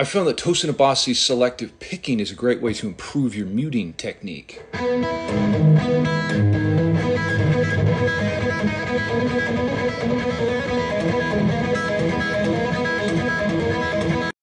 I found that Tosin Abasi's selective picking is a great way to improve your muting technique.